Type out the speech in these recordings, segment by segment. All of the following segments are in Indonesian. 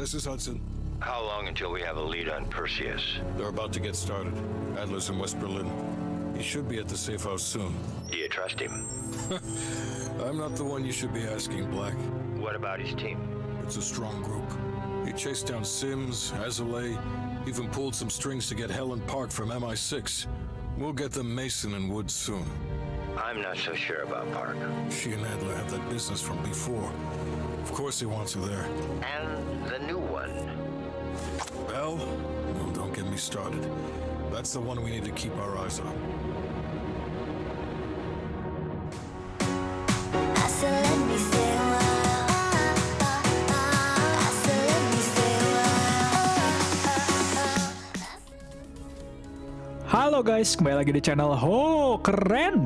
This is Hudson. How long until we have a lead on Perseus? They're about to get started. Adler's in West Berlin. He should be at the safe house soon. Do you trust him? I'm not the one you should be asking, Black. What about his team? It's a strong group. He chased down Sims, Azalea, even pulled some strings to get Helen Park from MI6. We'll get them Mason and Woods soon. I'm not so sure about Park. She and Adler have that business from before. Of course he wants her there. And the new one. Bell? Well, don't get me started. That's the one we need to keep our eyes on. I said, let me stay a while. I said, let me stay a while. Halo guys, kembali lagi di channel Ho Keren.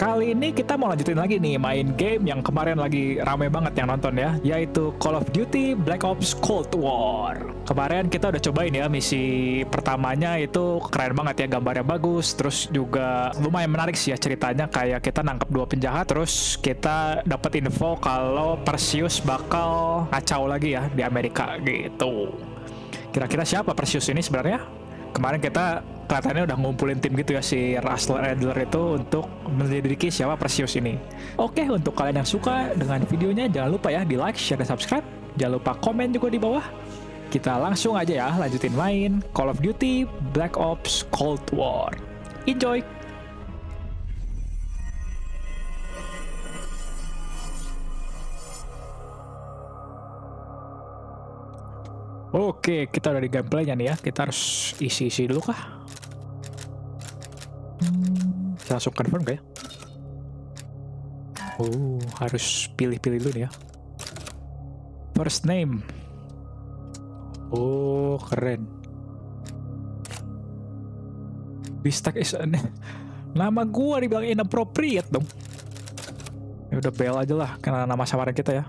Kali ini kita mau lanjutin lagi nih main game yang kemarin lagi rame banget yang nonton ya, yaitu Call of Duty Black Ops Cold War. Kemarin kita udah cobain ya misi pertamanya itu keren banget ya, gambarnya bagus, terus juga lumayan menarik sih ya ceritanya kayak kita nangkep dua penjahat, terus kita dapat info kalau Perseus bakal ngacau lagi ya di Amerika gitu. Kira-kira siapa Perseus ini sebenarnya? Kemarin kita kelihatannya udah ngumpulin tim gitu ya si Russell Adler itu untuk menyelidiki siapa Perseus ini. Oke, untuk kalian yang suka dengan videonya jangan lupa ya di like, share, dan subscribe. Jangan lupa komen juga di bawah. Kita langsung aja ya lanjutin main Call of Duty Black Ops Cold War. Enjoy! Oke, kita udah di gameplaynya nih ya. Kita harus isi-isi dulu kah? Kita langsung confirm gak ya? Oh, harus pilih-pilih dulu nih ya. First name. Oh, keren. Bistak is Nama gua dibilang inappropriate dong. Ya udah Bel aja lah, karena nama samaran kita ya.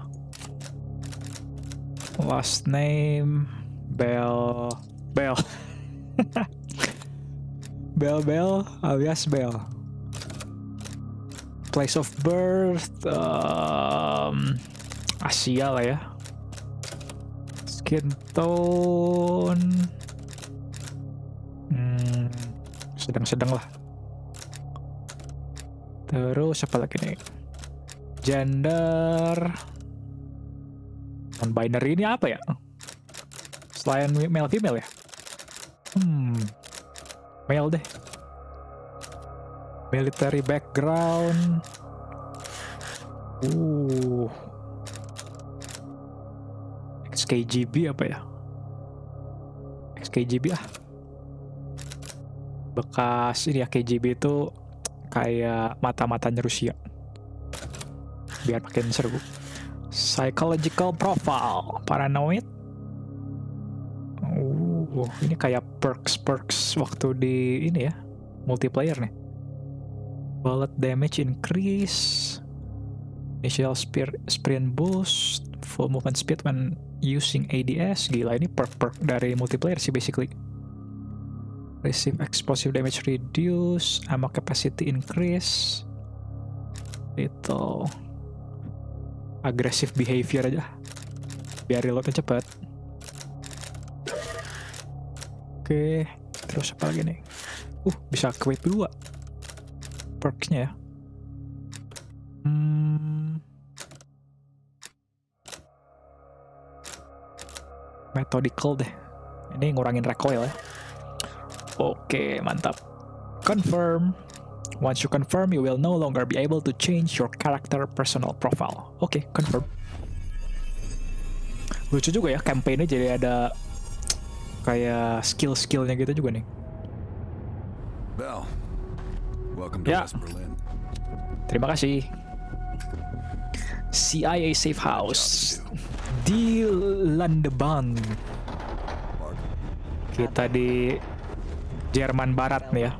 Last name Bell Bell Bell Bell alias Bell Place of birth um, Asia lah ya Skin tone hmm, sedang-sedang lah Terus apa lagi nih Gender non binary ini apa ya? Selain male female ya? Male deh. Military background. Uh. XKGB apa ya? XKGB ah. Bekas ini ya KGB itu kayak mata-matanya Rusia. Biar makin seru. Psychological profile, paranoid. Uh, ini kayak perks perks waktu di ini ya, multiplayer nih. Bullet damage increase, initial spear, sprint boost, full movement speed when using ADS. Gila ini perk perk dari multiplayer sih basically. Receive explosive damage reduce, ammo capacity increase. Itu agresif behavior aja biar reloadnya cepet oke terus apa lagi nih? Uh bisa quit dua perksnya ya. Hmm. methodical deh. Ini ngurangin recoil ya. Oke mantap. Confirm. Once you confirm, you will no longer be able to change your character personal profile. Oke, confirm. Lucu juga ya, campaign-nya jadi ada kayak skill-skillnya gitu juga nih. Bell, welcome to Yeah. West Berlin. Terima kasih. CIA Safe House di Landebahn. Kita di Jerman Barat nih ya.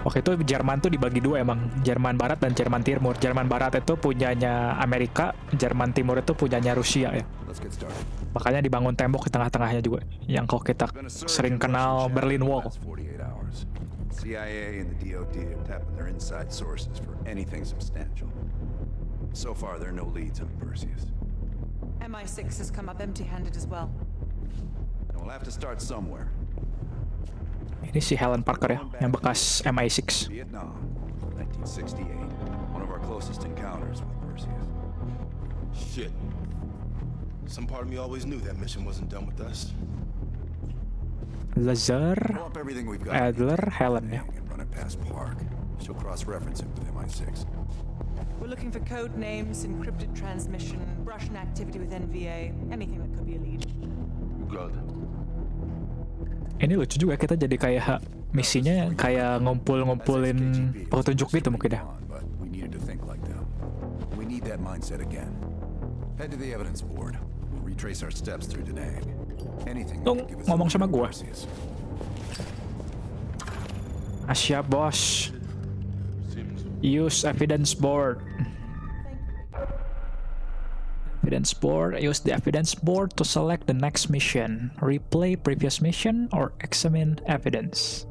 Waktu itu Jerman tuh dibagi dua emang, Jerman Barat dan Jerman Timur. Jerman Barat itu punyanya Amerika, Jerman Timur itu punyanya Rusia ya. Let's get started. Makanya dibangun tembok di tengah-tengahnya juga. Yang kalau kita sering in kenal Berlin Wall. past 48 hours. CIA and the DoD are tapping their inside sources for anything substantial. So far, there are no leads on Perseus. MI6 has come up empty handed as well. And we'll have to start somewhere. Ini si Helen Parker ya, yang bekas MI6. Vietnam, 1968. One of our closest encounters with Perseus. Shit. Some part of me always knew that mission wasn't done with us. Lazar, Pull up everything we've got. Adler, Helen ya. And run it past Park. She'll cross-reference it with MI6. We're looking for code names, encrypted transmission, Russian activity with NVA, anything that could be a lead. Good. Ini lucu juga kita jadi kayak misinya kayak ngumpul-ngumpulin petunjuk gitu mungkin ya. We needed to think like them. We need that mindset again. Head to the evidence board. Retrace our steps through Da Nang. Anything us ngomong sama gua. Perseus. Ah, bos. Use evidence board. Evidence board. Use the evidence board to select the next mission. Replay previous mission or examine evidence.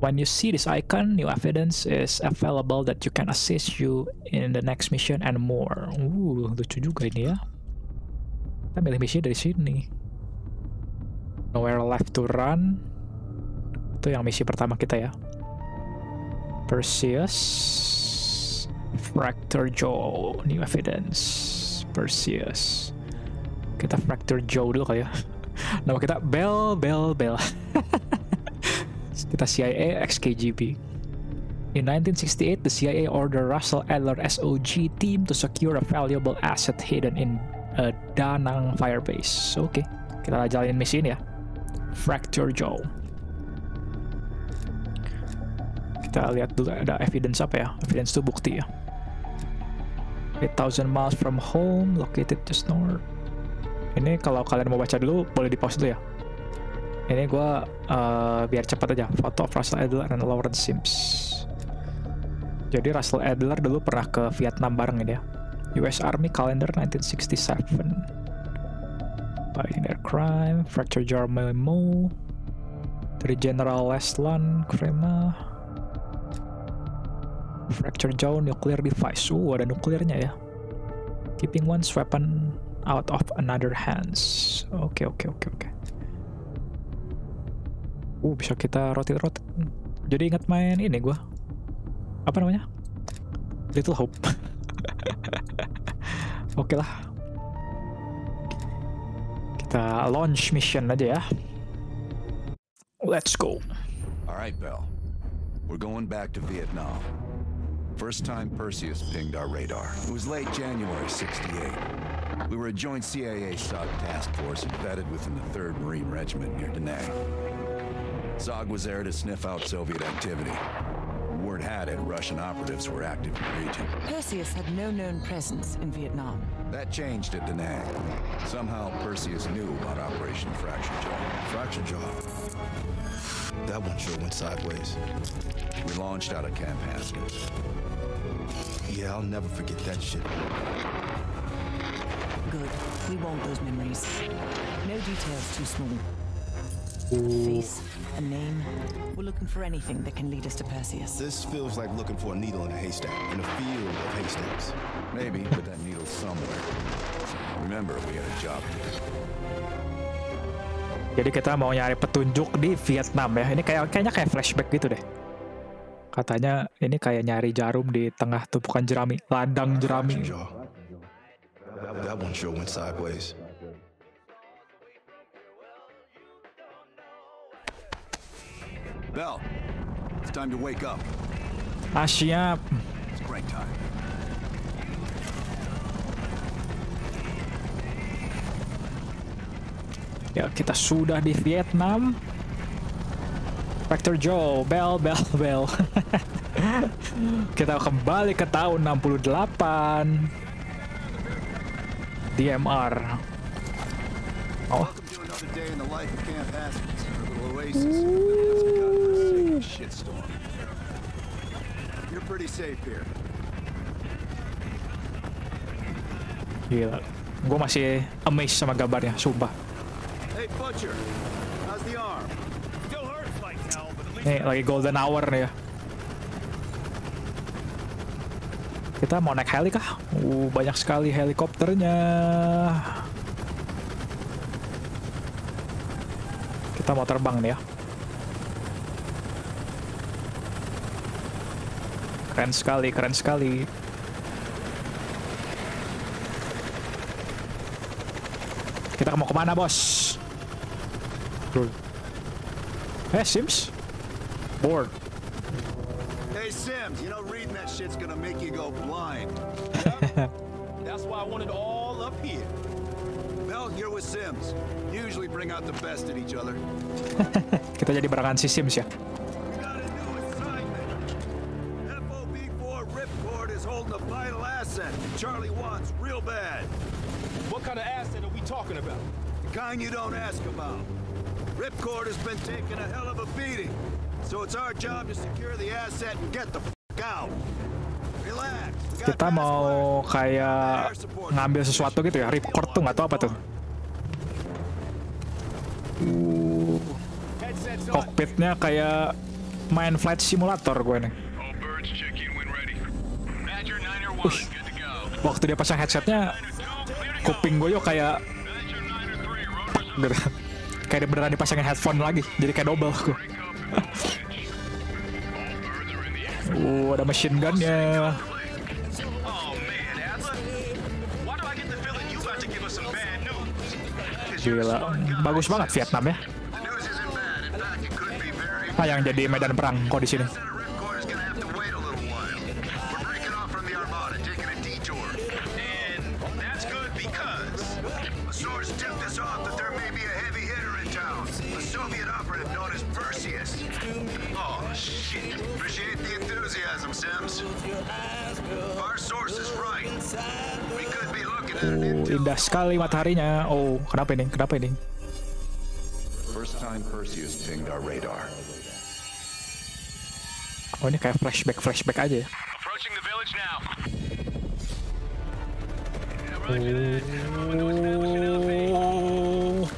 When you see this icon, new evidence is available that you can assist you in the next mission and more. Uh, lucu juga ini ya. Kita milih misi dari sini. Nowhere left to run. Itu yang misi pertama kita ya. Perseus. Fracture Joe. New evidence. Perseus. Kita Fracture Joe dulu kali ya. Nama kita Bell Bell Bell. Kita CIA XKGB In 1968, the CIA ordered Russell Adler SOG team to secure a valuable asset hidden in a Da Nang firebase. Oke, kita jalanin misi ini ya. Fracture Joe. Kita lihat dulu ada evidence apa ya? Evidence itu bukti ya. 8,000 miles from home, located just north. Ini kalau kalian mau baca dulu, boleh di pause dulu ya. Ini gua eh, biar cepat aja. Foto of Russell Adler and Lawrence Sims. Jadi Russell Adler dulu pernah ke Vietnam bareng ini ya. US Army Calendar 1967. Pioneer Crime, Fracture Jar Memo, dari General Leslan Krema, Fracture Jaw Nuclear Device. Uh, ada nuklirnya ya. Keeping one's weapon out of another hands. Oke, oke, oke, oke. Uh, bisa kita rotate-rotate. Jadi ingat main ini gua. Apa namanya? Little Hope. oke lah. Kita launch mission aja ya. Let's go. All right, Bell. We're going back to Vietnam. First time Perseus pinged our radar. It was late January 68. We were a joint CIA SOG task force embedded within the 3rd Marine Regiment near Da Nang. SOG was there to sniff out Soviet activity. Word had it Russian operatives were active in the region. Perseus had no known presence in Vietnam. That changed at Da Nang. Somehow Perseus knew about Operation Fracture Jaw. fracture jaw. That one sure went sideways. We launched out of Camp Haskins. Yeah, I'll never forget that shit. Good. We want those memories. No details too small. Face, a name. We're looking for anything that can lead us to Perseus. This feels like looking for a needle in a haystack, in a field of haystacks. Maybe, but that needle's somewhere. Remember, we had a job to do. Jadi kita mau nyari petunjuk di Vietnam ya. Ini kayak kayaknya kayak flashback gitu deh. Katanya ini kayak nyari jarum di tengah tumpukan jerami, ladang jerami. Fracture jaw. That, that one sure went sideways. Bell, it's time to wake up. Ah siap. It's break time. Ya kita sudah di Vietnam. Factor Joe, bell, bell, bell. kita kembali ke tahun 68. DMR. Oh, oasis. It's become a forsaken shitstorm. You're pretty safe here. gila. Gue masih amazed sama gambarnya, sumpah. Hey, Butcher, how's the arm? Nih lagi golden hour nih ya. Kita mau naik heli kah? Uh, banyak sekali helikopternya. Kita mau terbang nih ya. Keren sekali, keren sekali. Kita mau ke mana, bos? Bro. Eh, Sims? Bored. Hey, Sims, you know reading that shit's gonna make you go blind. That's why I wanted all up here. Mel, you're with Sims. Usually bring out the best in each other. Kita jadi barengan si Sims ya. We got a new assignment. FOB4 Ripcord is holding a vital asset Charlie wants real bad. What kind of asset are we talking about? The kind you don't ask about. Ripcord has been taking a hell of a beating. So it's our job to secure the asset and get the fuck out. Relax. We got Kita mau kayak ngambil sesuatu gitu ya. Record tuh nggak tahu apa tuh. Cockpitnya kayak main flight simulator gue nih. All birds check in when ready. Badger 9 or 1, Ush. good to go. Waktu dia pasang headsetnya, kuping gue yuk kayak Badger 9 or 3, rotors up. bener- kayak beneran dipasangin headphone lagi. Jadi kayak double gue. Uh, ada machine gunnya. Gila, bagus banget Vietnam ya. Very Ah, yang jadi medan perang kok di sini. Sims. Our source is right. We could Uh, intel... indah sekali mataharinya. Oh, kenapa ini? Kenapa ini? First time Perseus pinged our radar. Oh, ini kayak flashback flashback aja ya. approaching the village now. Oh.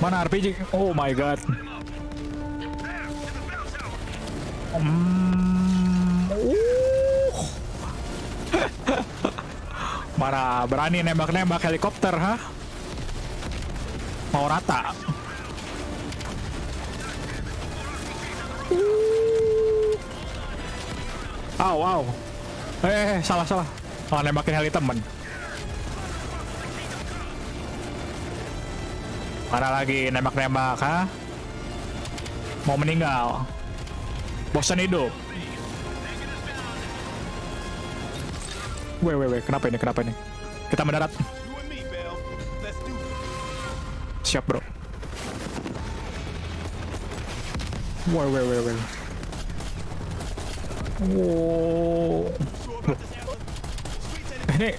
Mana RPG? Oh my god. Hmm, uh. Mana berani nembak-nembak helikopter, ha? Mau rata. Aw, aw. Eh, eh, salah, salah. Oh, nembakin heli temen. Mana lagi nembak-nembak, ha? Mau meninggal. Bosan hidup. Weh, weh, weh. Kenapa ini? Kenapa ini? Kita mendarat. Siap, bro. Weh, weh, weh, weh. Wow. Ini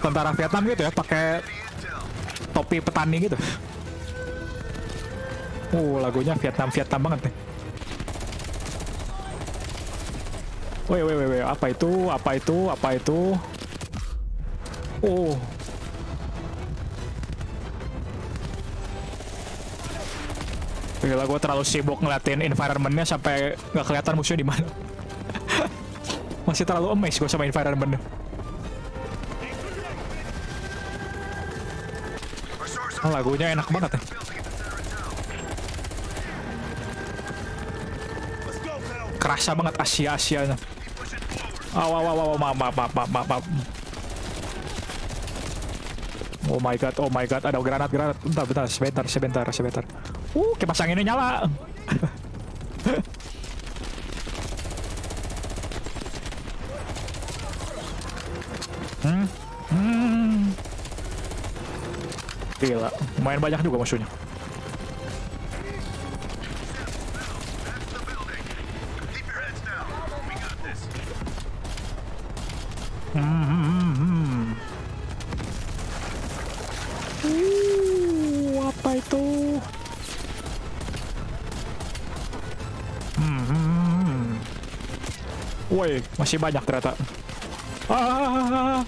tentara Vietnam gitu ya, pakai topi petani gitu. Uh, lagunya Vietnam Vietnam banget nih. Woi, woi, woi, apa itu? Apa itu? Apa itu? Oh. Gila, gue terlalu sibuk ngeliatin environment-nya sampai nggak kelihatan musuhnya di mana. Masih terlalu amazed gue sama environment-nya. Oh, lagunya enak banget ya. Kerasa banget Asia-Asianya. Aw, aw, aw, aw, maaf, maaf, maaf, maaf, maaf. Oh my god, oh my god, ada granat, granat. Bentar, bentar, sebentar, sebentar, sebentar. Uh, kipas anginnya nyala. hmm, hmm. Gila, lumayan banyak juga musuhnya. Woi, masih banyak ternyata. Ah.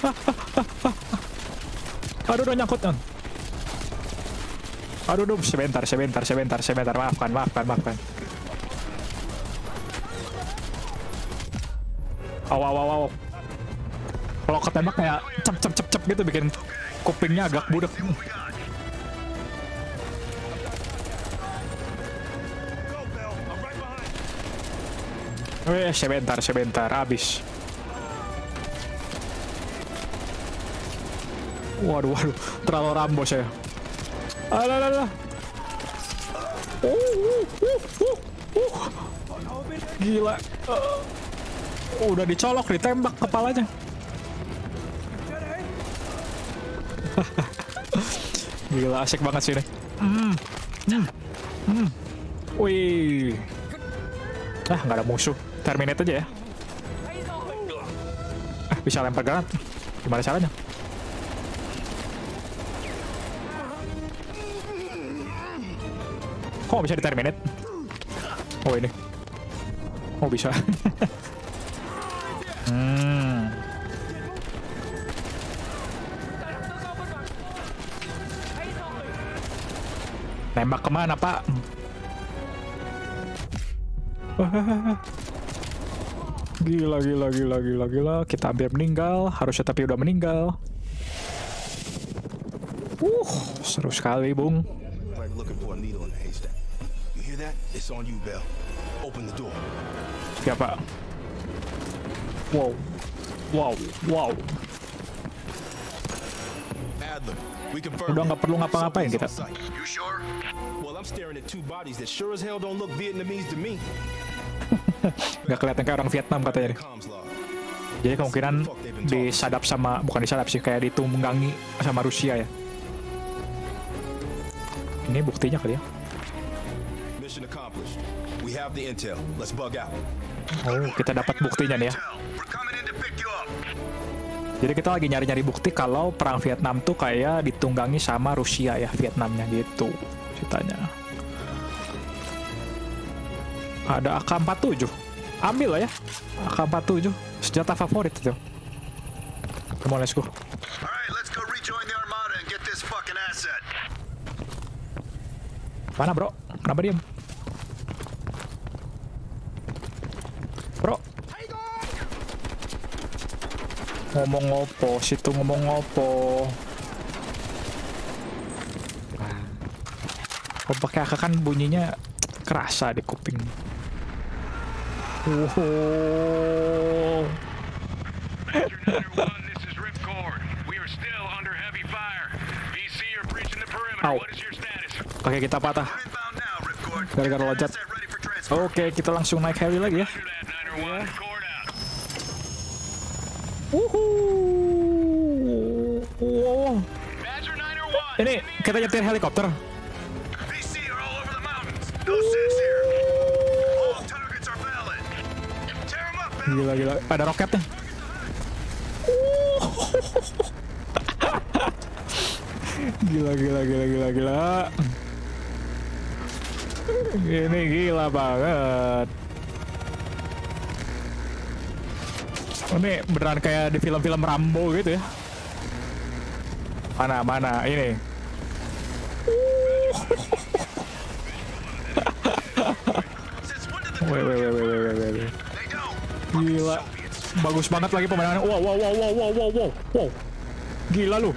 Aduh, udah nyangkut. Aduh, aduh, sebentar, sebentar, sebentar, sebentar. Maafkan, maafkan, maafkan. Aw, aw, aw, aw. Kalau ketembak kayak cep cep cep cep gitu bikin kupingnya agak budek. Weh, sebentar, sebentar, habis. Waduh, waduh, terlalu rambo saya. Alah, alah, alah. Uh, uh, uh, uh, uh. Gila. Uh, udah dicolok, ditembak kepalanya. Gila, asik banget sih ini. Hmm. Hmm. Hmm. Wih. Ah, nggak ada musuh. Terminate aja ya. Ah, bisa lempar granat. Gimana caranya? Kok bisa di terminate? Oh ini. Oh bisa. hmm. Nembak ke mana pak? Gila, gila, gila, gila, gila. Kita hampir meninggal. Harusnya tapi udah meninggal. Uh, seru sekali, Bung. Like looking for a needle in a haystack. You hear that? It's on you, Bell. Open the door. Ya. Wow. Wow, wow. Udah nggak perlu ngapa-ngapain kita. You sure? Well, I'm staring at two bodies that sure as hell don't look Vietnamese to me. Nggak kelihatan kayak orang Vietnam katanya nih. Jadi kemungkinan disadap sama, bukan disadap sih, kayak ditunggangi sama Rusia ya. Ini buktinya kali ya. Mission accomplished. We have the intel. Let's bug out. Oh, kita dapat buktinya nih ya. Jadi kita lagi nyari-nyari bukti kalau perang Vietnam tuh kayak ditunggangi sama Rusia ya, Vietnamnya gitu ceritanya. Ada AK-47. Ambil lah ya. AK-47. Senjata favorit itu. Come on, let's go. All right, let's go rejoin the Armada and get this fucking asset. Mana bro? Kenapa diem? Bro. Ngomong ngopo, situ ngomong ngopo. Oh, pakai AK kan bunyinya kerasa di kuping. Wow. this is Ripcord. We are still under heavy fire. VC are breaching the perimeter. Ow. What is your status? Oke, kita patah. Gara-gara loncat. Oke, kita langsung naik heli lagi ya. Wow. Ini kita nyetir helikopter. VC are all over the mountains. No sense Gila gila, ada roketnya. gila gila gila gila gila. Ini gila banget. Ini beneran kayak di film-film Rambo gitu ya. Mana mana ini. Since when Gila. Bagus banget lagi pemandangannya. Wow, wow, wow, wow, wow, wow, wow, wow. Gila lu.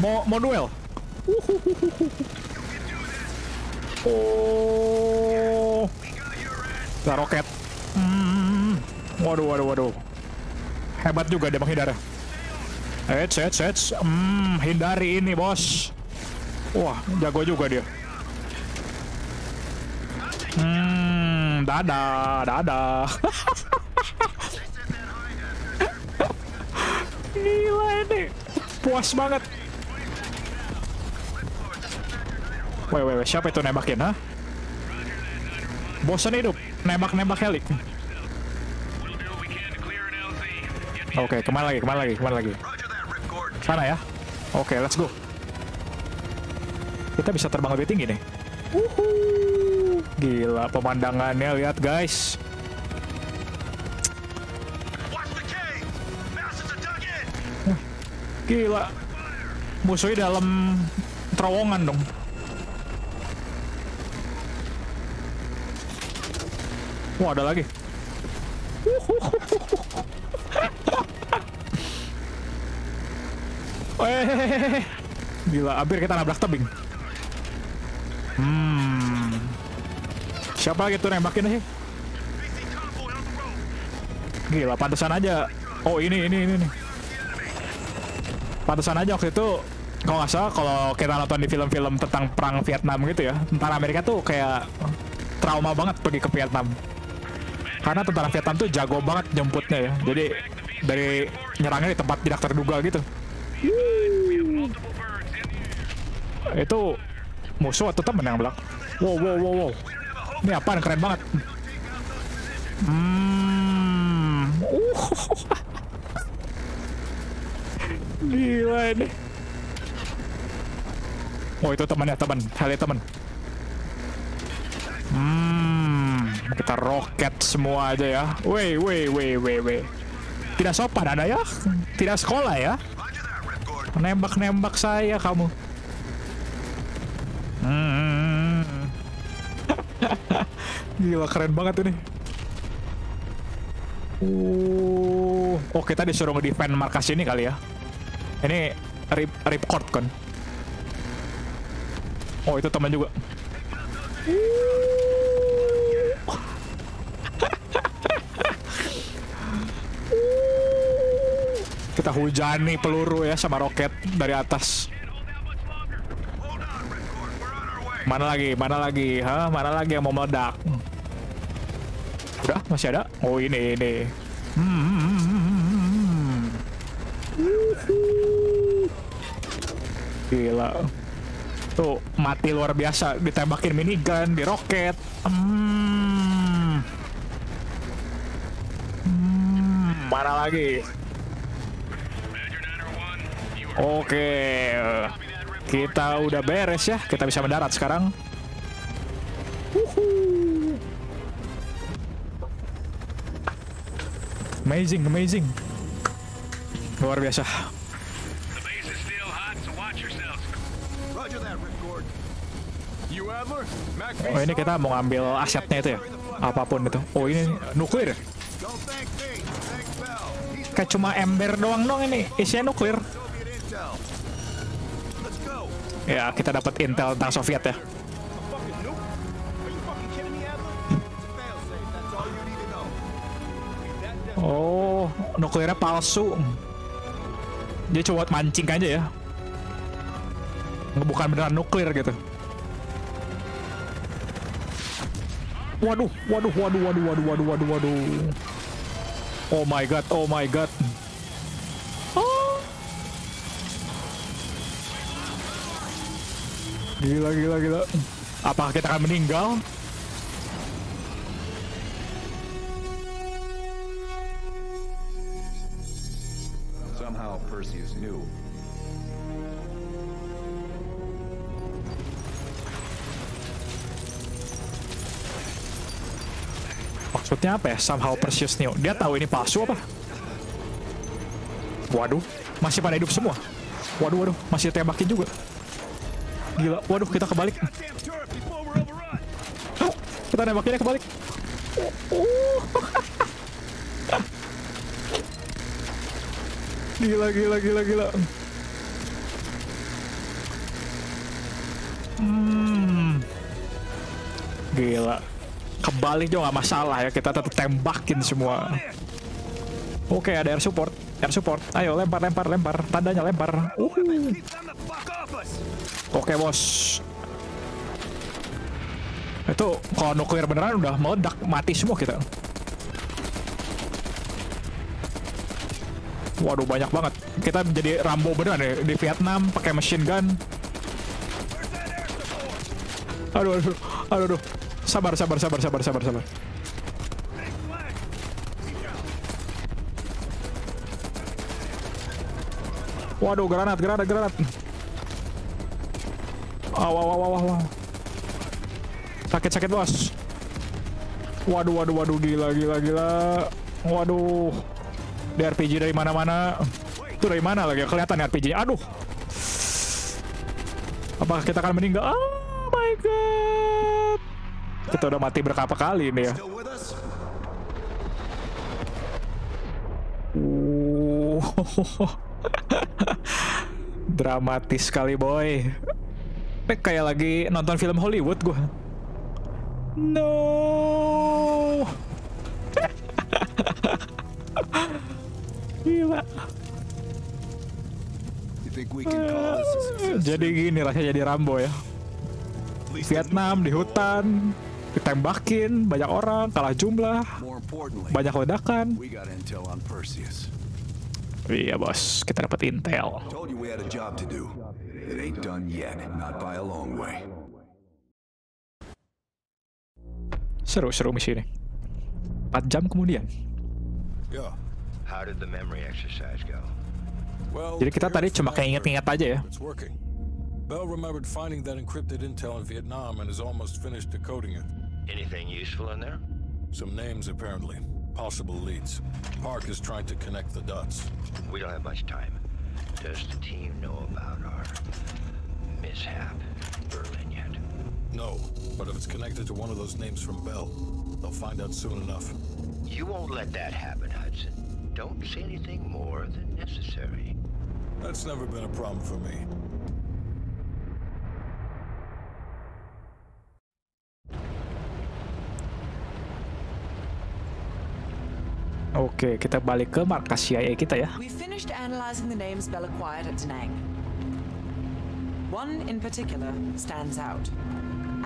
Mau mau duel. Oh. Nah, roket. Hmm. Waduh, waduh, waduh. Hebat juga dia menghindar. Eits, eits, eits. Hmm, hindari ini, bos. Wah, jago juga dia. Hmm, dadah, dadah. Gila ini. Puas banget. Wait, wait, wait. Siapa itu nembakin, ha? Bosan hidup. Nembak-nembak helik. Oke, ke mana lagi, ke mana lagi, ke mana lagi? Sana ya? Oke, let's go. Kita bisa terbang lebih tinggi nih. Wuhu. Gila pemandangannya, lihat guys. Gila. Musuhnya dalam terowongan dong. Wah, ada lagi. Eh, gila, hampir kita nabrak tebing. Hmm. Siapa lagi tuh nembakin sih? Gila, pantesan aja. Oh, ini, ini, ini, nih. Pantesan aja waktu itu, kalau nggak salah, kalau kita nonton di film-film tentang perang Vietnam gitu ya, tentara Amerika tuh kayak trauma banget pergi ke Vietnam. Karena tentara Vietnam tuh jago banget jemputnya ya. Jadi dari nyerangnya di tempat tidak terduga gitu. Itu musuh atau temen yang belak? Wow, wow, wow, wow. Ini apaan keren banget. Hmm. Uh. Gila ini. Oh itu temannya teman, Heli teman. Hmm, kita roket semua aja ya. Weh, weh, weh, weh, weh. Tidak sopan ada ya? Tidak sekolah ya? Nembak-nembak saya kamu. Hmm. Gila keren banget ini. Uh, oh kita disuruh nge-defend markas ini kali ya. Ini rip ripcord kan. Oh itu teman juga. Kita hujani peluru ya sama roket dari atas. Mana lagi? Mana lagi? Hah? Mana lagi yang mau meledak? Udah, masih ada? Oh, ini ini. Hmm. Gila. Tuh, mati luar biasa ditembakin minigun, di roket. Hmm. Hmm, mana lagi? Oke. Kita udah beres ya. Kita bisa mendarat sekarang. Amazing, amazing. Luar biasa. Oh ini kita mau ngambil asetnya itu ya. Apa pun itu. Oh ini nuklir. Kayak cuma ember doang dong ini. Isinya nuklir. Ya kita dapat intel tentang Soviet ya. Oh nuklirnya palsu. Dia buat mancing aja ya. Bukan beneran nuklir gitu. Waduh, waduh, waduh, waduh, waduh, waduh, waduh, waduh. Oh my god, oh my god. Gila, gila, gila. Apakah kita akan meninggal? Perseus knew. Maksudnya apa ya? Somehow Perseus Neo. Dia tahu ini palsu apa? Waduh, masih pada hidup semua. Waduh, waduh, masih tembakin juga. Gila, waduh, kita kebalik. Goddamn turret before we're overrun. Kita nembakinnya kebalik. Gila, gila, gila, gila. Hmm. Gila. Kebalik juga nggak masalah ya, kita tetap tembakin semua. Oke, ada air support. Air support. Ayo lempar, lempar, lempar. Tandanya lempar. Us. Oke bos. Itu kalau nuklir beneran udah meledak mati semua kita. Waduh banyak banget. Kita jadi Rambo beneran ya di Vietnam pakai machine gun. Aduh aduh aduh aduh. Sabar sabar sabar sabar sabar sabar. Waduh granat granat granat. Aw, aw, aw, aw, aw. Sakit, sakit, bos. Waduh, waduh, waduh, gila, gila, gila. Waduh. Di RPG dari mana-mana. Itu dari mana lagi? Kelihatan ya RPG Aduh. Apakah kita akan meninggal? Oh my god. Kita udah mati berapa kali ini ya. Dramatis sekali boy. Kayak lagi nonton film Hollywood gue. No. Jadi gini rasanya jadi Rambo ya. Vietnam di hutan, ditembakin banyak orang, kalah jumlah, banyak ledakan. Iya bos, kita dapat intel. Seru-seru misi ini. 4 jam kemudian. Yeah. How did the memory exercise go? Well, Jadi kita tadi cuma the kayak inget-inget aja ya. It's working. Bell remembered finding that encrypted intel in Vietnam and is almost finished decoding it. Anything useful in there? Some names, apparently. Possible leads. Park is trying to connect the dots. We don't have much time. Does the team know about our mishap in Berlin yet? No, but if it's connected to one of those names from Bell, they'll find out soon enough. You won't let that happen, Hudson. Don't say anything more than necessary. That's never been a problem for me. Oke, kita balik ke markas CIA kita ya. We finished analyzing the names Bell acquired at Da Nang. One in particular stands out.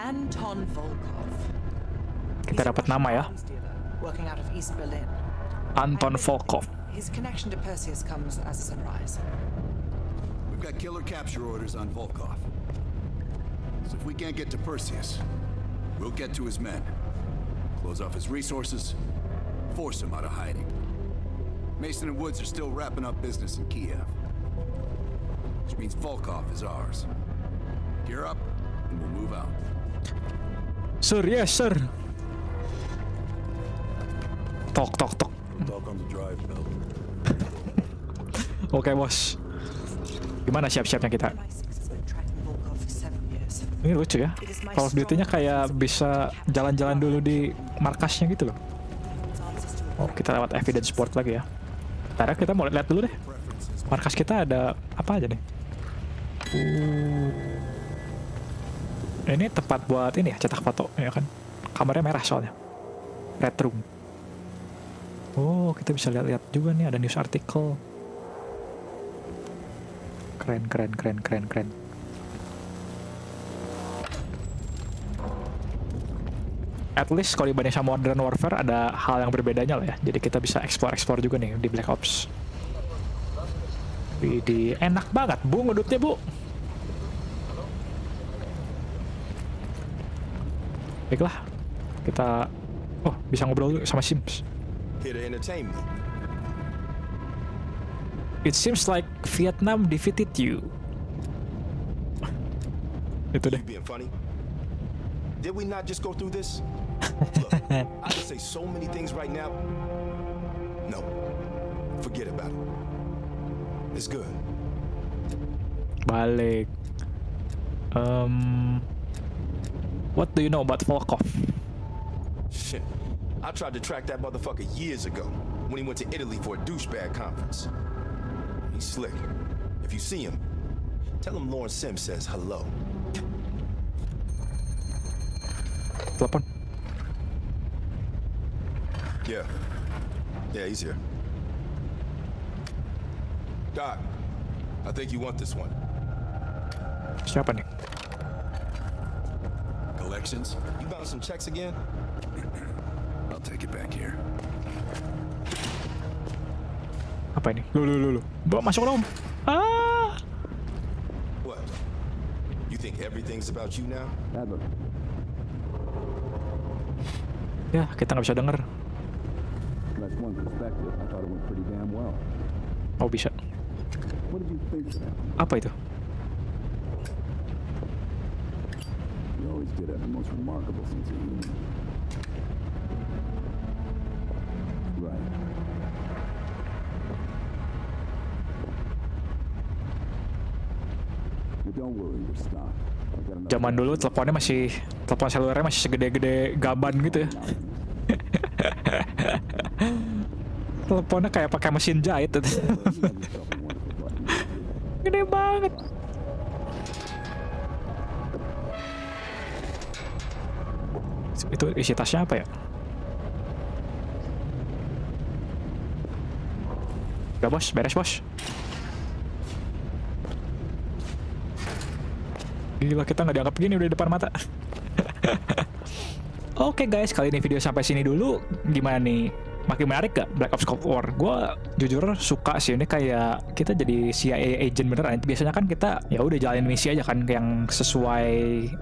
Anton Volkov. Kita dapat nama ya. Working out of East Berlin. Anton And Volkov. His connection to Perseus comes as a surprise. We've got killer capture orders on Volkov. So if we can't get to Perseus, we'll get to his men. Close off his resources, force him out of hiding. Mason and Woods are still wrapping up business in Kiev. Which means Volkov is ours. Gear up, and we'll move out. Sir, yes sir. Talk, tok tok. Talk on the drive, Bell. Oke bos. Gimana siap-siapnya kita? MI6 has been tracking Volkov for seven years. Ini lucu ya. Call of Duty-nya kayak bisa jalan-jalan dulu di markasnya gitu loh. Oh, kita lewat evidence board lagi ya. Ntar ya, kita mau lihat dulu deh. Markas kita ada apa aja nih? Uh. Ini tempat buat ini ya, cetak foto, ya kan? Kamarnya merah soalnya. Red room. Oh, kita bisa lihat-lihat juga nih ada news article. Keren, keren, keren, keren, keren. At least kalau dibanding sama Modern Warfare ada hal yang berbedanya lah ya. Jadi kita bisa explore-explore juga nih di Black Ops. Widih, enak banget bu ngedutnya bu. Baiklah, kita oh bisa ngobrol sama Sims. Here to entertain me. It seems like Vietnam defeated you. Itu deh. Being funny? Did we not just go through this? Look, I can say so many things right now. No, forget about it. It's good. Balik. Um, what do you know about Volkov? Shit. I tried to track that motherfucker years ago when he went to Italy for a douchebag conference. He's slick. If you see him, tell him Lawrence Sims says hello. Telepon. Yeah. Yeah, he's here. Doc, I think you want this one. Siapa nih? Collections? You bound some checks again? I'll take it back here. Apa ini? Lu lu lu lu. Bawa masuk dong. Ah. What? You think everything's about you now? Ya, kita nggak bisa denger. That's one perspective. I thought it went pretty damn well. Oh bisa. What did you think of that? Apa itu? You always did have the most remarkable sense of humor. Zaman dulu teleponnya masih telepon selulernya masih segede-gede gaban gitu ya. Teleponnya kayak pakai mesin jahit. Gede banget. Itu isi tasnya apa ya? Udah bos, beres bos. Gila kita nggak dianggap gini udah di depan mata. Oke guys, kali ini video sampai sini dulu. Gimana nih? Makin menarik gak Black Ops Cold War? Gue jujur suka sih ini kayak kita jadi CIA agent beneran. Biasanya kan kita ya udah jalanin misi aja kan yang sesuai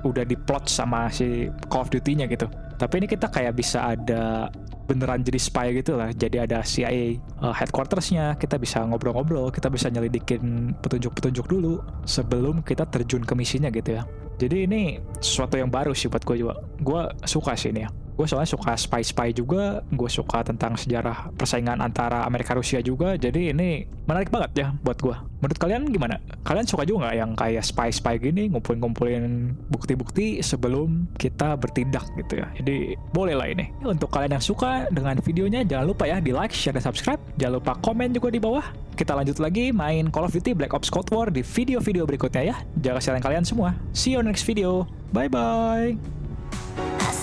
udah diplot sama si Call of Duty-nya gitu. Tapi ini kita kayak bisa ada beneran jadi spy gitu lah. Jadi ada CIA uh, headquartersnya, kita bisa ngobrol-ngobrol, kita bisa nyelidikin petunjuk-petunjuk dulu sebelum kita terjun ke misinya gitu ya. Jadi ini sesuatu yang baru sih buat gue juga. Gue suka sih ini ya. Gue soalnya suka spy-spy juga, gue suka tentang sejarah persaingan antara Amerika Rusia juga. Jadi ini menarik banget ya buat gue. Menurut kalian gimana? Kalian suka juga nggak yang kayak spy-spy gini, ngumpulin-ngumpulin bukti-bukti sebelum kita bertindak gitu ya. Jadi boleh lah ini. Untuk kalian yang suka dengan videonya, jangan lupa ya di like, share, dan subscribe. Jangan lupa komen juga di bawah. Kita lanjut lagi main Call of Duty Black Ops Cold War di video-video berikutnya ya. Jaga kesehatan kalian semua. See you next video. Bye-bye.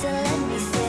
I